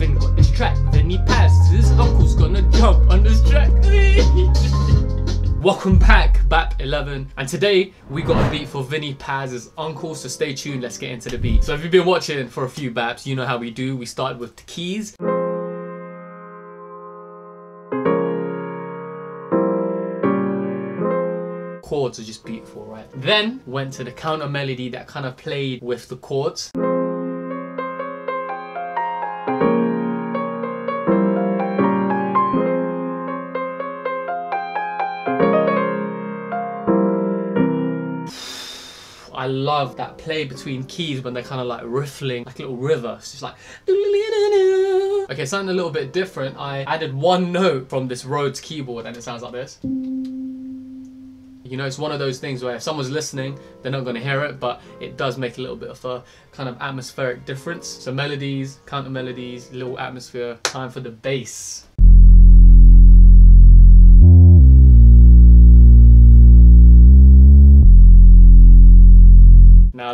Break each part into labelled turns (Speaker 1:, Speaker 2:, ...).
Speaker 1: 11 got track. Then he passed. His uncle's gonna jump on this track. Welcome back, BAP 11. And today we got a beat for Vinnie Paz's uncle. So stay tuned. Let's get into the beat. So if you've been watching for a few BAPs, you know how we do. We start with the keys. chords are just beautiful, right? Then went to the counter melody that kind of played with the chords. Love that play between keys when they're kind of like riffling, like a little river. It's just like. Okay, something a little bit different. I added one note from this Rhodes keyboard and it sounds like this. You know, it's one of those things where if someone's listening, they're not going to hear it, but it does make a little bit of a kind of atmospheric difference. So melodies, counter melodies, little atmosphere. Time for the bass.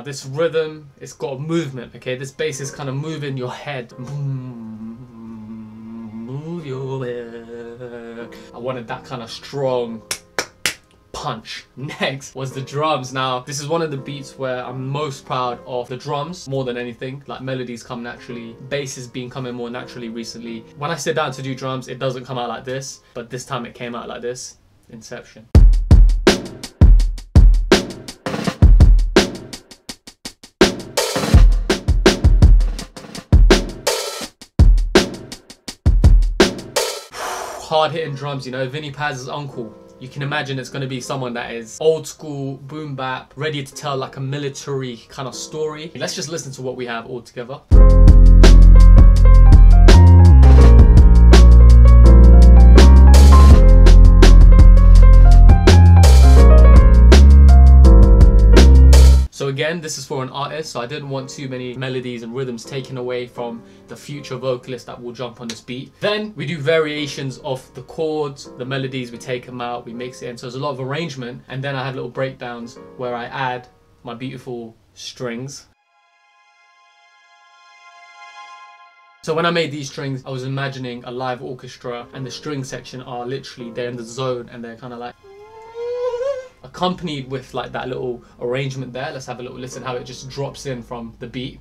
Speaker 1: This rhythm, it's got movement, okay? This bass is kind of moving your head. Move your head. I wanted that kind of strong punch. Next was the drums. Now, this is one of the beats where I'm most proud of the drums more than anything. Like melodies come naturally. Bass has been coming more naturally recently. When I sit down to do drums, it doesn't come out like this, but this time it came out like this. Inception. Hard hitting drums, you know, Vinnie Paz's uncle you can imagine it's going to be someone that is old school, boom bap, ready to tell like a military kind of story. Let's just listen to what we have all together. This is for an artist, so I didn't want too many melodies and rhythms taken away from the future vocalist that will jump on this beat. Then we do variations of the chords, the melodies, we take them out, we mix it in. So there's a lot of arrangement. And then I have little breakdowns where I add my beautiful strings. So when I made these strings, I was imagining a live orchestra and the string section are literally, they're in the zone and they're kind of like accompanied with like that little arrangement there. Let's have a little listen how it just drops in from the beat.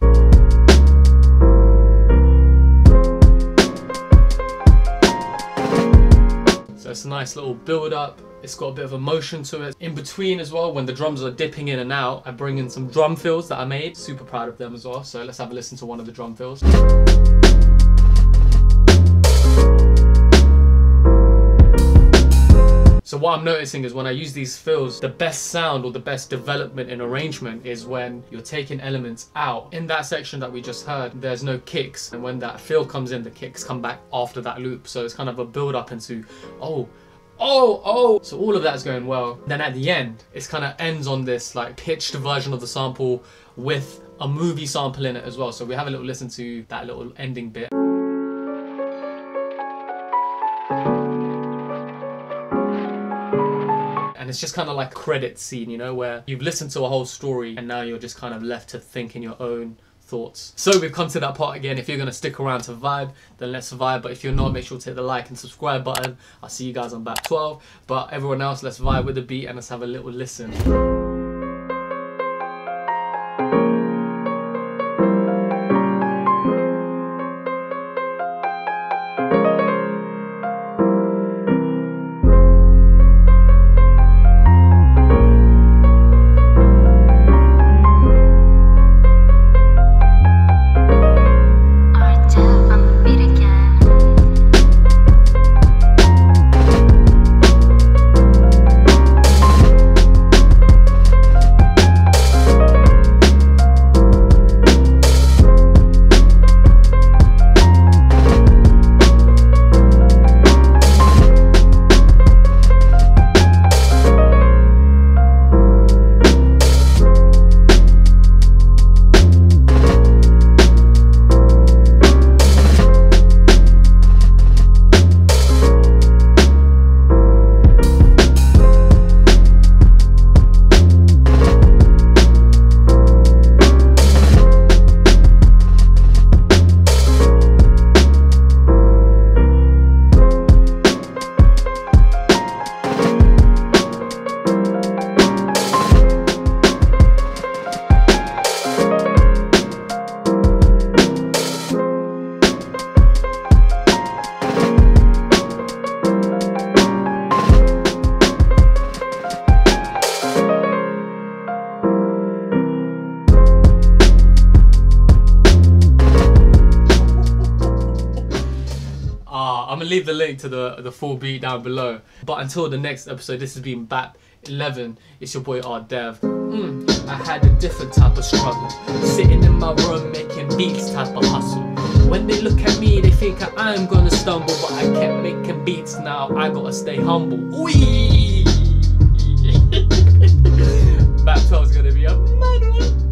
Speaker 1: So it's a nice little build up. It's got a bit of emotion to it. In between as well, when the drums are dipping in and out, I bring in some drum fills that I made. Super proud of them as well. So let's have a listen to one of the drum fills. So what I'm noticing is when I use these fills, the best sound or the best development in arrangement is when you're taking elements out. In that section that we just heard, there's no kicks. And when that fill comes in, the kicks come back after that loop. So it's kind of a build up into, oh, oh, oh. So all of that's going well. Then at the end, it kind of ends on this like pitched version of the sample with a movie sample in it as well. So we have a little listen to that little ending bit. It's just kind of like a credit scene, you know, where you've listened to a whole story and now you're just kind of left to think in your own thoughts. So we've come to that part again. If you're going to stick around to vibe, then let's vibe. But if you're not, make sure to hit the like and subscribe button. I'll see you guys on BAP 12. But everyone else, let's vibe with the beat and let's have a little listen. Gonna leave the link to the the full beat down below. But until the next episode, this has been BAP 11. It's your boy R Dev. Mm, I had a different type of struggle, sitting in my room making beats type of hustle. When they look at me, they think I'm gonna stumble, but I kept making beats. Now I gotta stay humble. Wee. BAP 12 is gonna be a mad one.